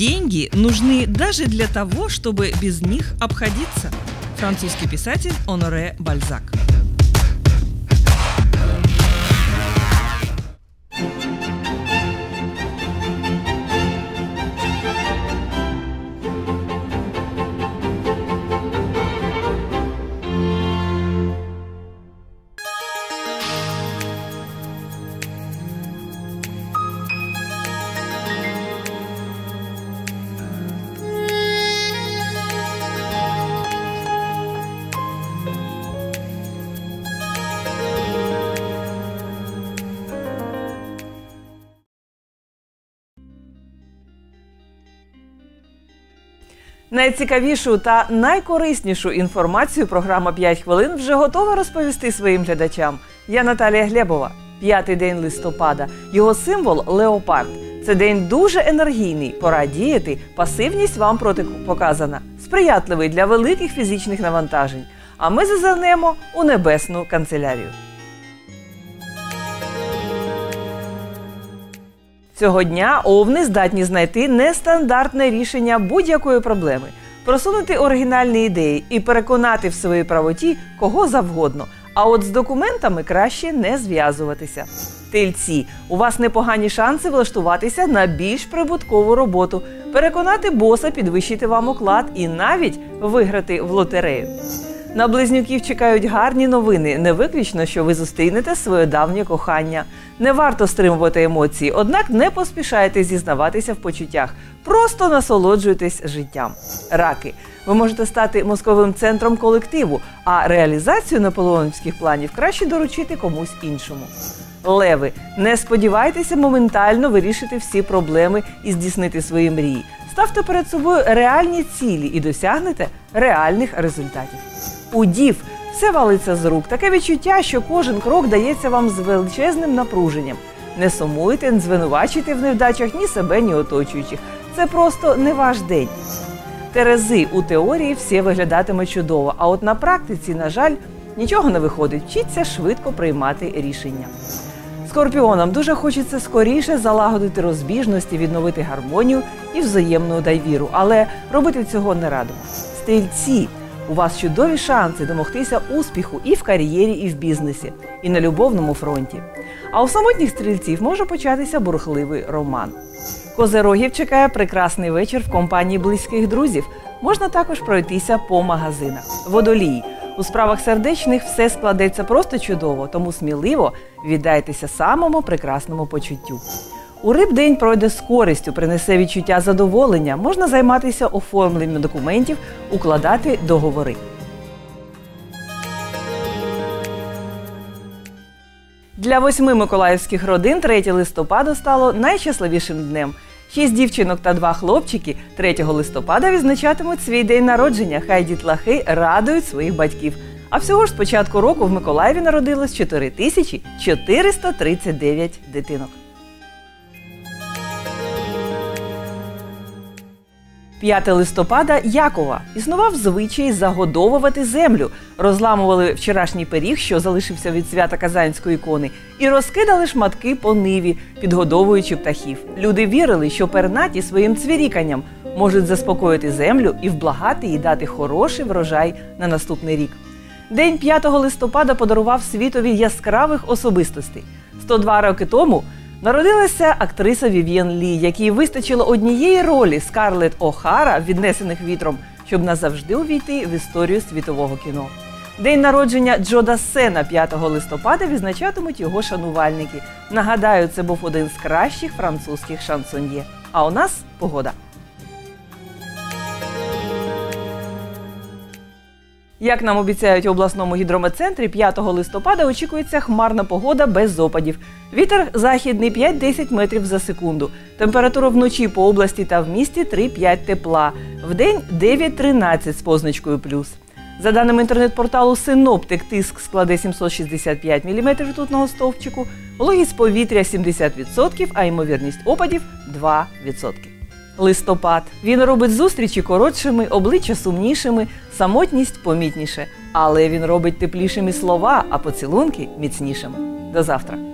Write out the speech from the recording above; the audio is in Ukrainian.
деньги нужны даже для того, чтобы без них обходиться. Французский писатель Оноре Бальзак. Найцікавішу та найкориснішу інформацію програма «5 хвилин вже готова розповісти своїм глядачам. Я Наталія Глебова. П'ятий день листопада. Його символ леопард. Це день дуже енергійний. Пора діяти. Пасивність вам протипоказана. Сприятливий для великих фізичних навантажень. А ми зазирнемо у небесну канцелярію. Цього дня овни здатні знайти нестандартне рішення будь-якої проблеми, просунути оригінальні ідеї і переконати в своїй правоті кого завгодно. А от з документами краще не зв'язуватися. Тельці, у вас непогані шанси влаштуватися на більш прибуткову роботу, переконати боса підвищити вам оклад і навіть виграти в лотерею. На близнюків чекають гарні новини. Не виключно, що ви зустрінете своє давнє кохання. Не варто стримувати емоції, однак не поспішайте зізнаватися в почуттях. Просто насолоджуйтесь життям. Раки. Ви можете стати мозковим центром колективу, а реалізацію наполеонівських планів краще доручити комусь іншому. Леви, не сподівайтеся моментально вирішити всі проблеми і здійснити свої мрії. Ставте перед собою реальні цілі і досягнете реальних результатів. У дів все валиться з рук. Таке відчуття, що кожен крок дається вам з величезним напруженням. Не сумуйте, не звинувачуйте в невдачах ні себе, ні оточуючих. Це просто не ваш день. Терези у теорії все виглядатиме чудово, а от на практиці, на жаль, нічого не виходить. Вчіться швидко приймати рішення. Скорпіонам дуже хочеться скоріше залагодити розбіжності, відновити гармонію і взаємну довіру, але робити цього не радимо. Стрільці у вас чудові шанси домогтися успіху і в кар'єрі, і в бізнесі, і на любовному фронті. А у самотніх стрільців може початися бурхливий роман. Козерогів чекає прекрасний вечір в компанії близьких друзів. Можна також пройтися по магазинах. Водолії. У справах сердечних все складеться просто чудово, тому сміливо віддайтеся самому прекрасному почуттю. У риб день пройде з користю, принесе відчуття задоволення, можна займатися оформленням документів, укладати договори. Для восьми миколаївських родин 3 листопада стало найщасливішим днем. Шість дівчинок та два хлопчики 3 листопада відзначатимуть свій день народження. Хай дітлахи радують своїх батьків. А всього ж з початку року в Миколаєві народилось 4439 дитинок. 5 листопада Якова існував звичай загодовувати землю. Розламували вчорашній пиріг, що залишився від свята Казанської ікони, і розкидали шматки по ниві, підгодовуючи птахів. Люди вірили, що пернаті своїм цвіріканням можуть заспокоїти землю і вблагати їй дати хороший врожай на наступний рік. День 5 листопада подарував світові яскравих особистостей. 102 роки тому. Народилася актриса Вів'єн Лі, якій вистачило однієї ролі Скарлетт О'Хара, віднесених вітром, щоб назавжди увійти в історію світового кіно. День народження Джо Сена 5 листопада відзначатимуть його шанувальники. Нагадаю, це був один з кращих французьких шансоньє. А у нас погода. Як нам обіцяють у обласному гідрометцентрі, 5 листопада очікується хмарна погода без опадів. Вітер західний 5-10 метрів за секунду. Температура вночі по області та в місті 3-5 тепла. Вдень 9-13 з позначкою плюс. За даними інтернет-порталу Синоптик, тиск складе 765 мм ртутного стовпчику, вологість повітря 70%, а ймовірність опадів 2% листопад. Він робить зустрічі коротшими, обличчя сумнішими, самотність помітніше. Але він робить теплішими слова, а поцілунки міцнішими. До завтра.